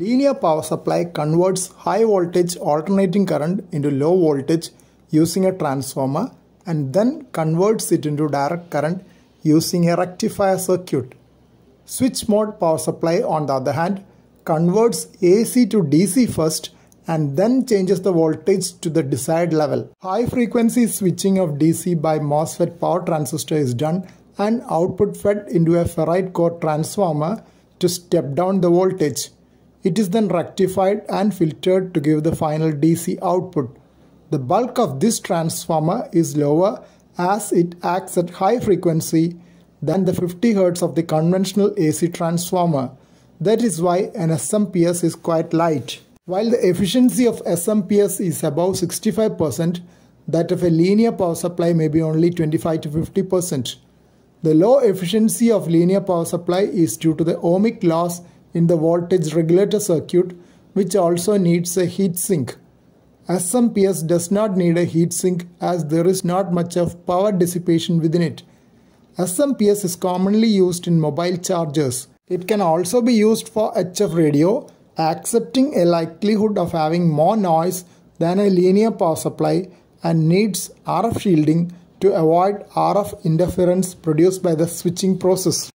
Linear power supply converts high voltage alternating current into low voltage using a transformer and then converts it into direct current using a rectifier circuit. Switch mode power supply on the other hand converts AC to DC first and then changes the voltage to the desired level. High frequency switching of DC by MOSFET power transistor is done and output fed into a ferrite core transformer to step down the voltage. It is then rectified and filtered to give the final DC output. The bulk of this transformer is lower as it acts at high frequency than the 50 Hz of the conventional AC transformer. That is why an SMPS is quite light. While the efficiency of SMPS is above 65%, that of a linear power supply may be only 25 to 50%. The low efficiency of linear power supply is due to the ohmic loss in the voltage regulator circuit which also needs a heat sink. SMPS does not need a heat sink as there is not much of power dissipation within it. SMPS is commonly used in mobile chargers. It can also be used for HF radio, accepting a likelihood of having more noise than a linear power supply and needs RF shielding to avoid RF interference produced by the switching process.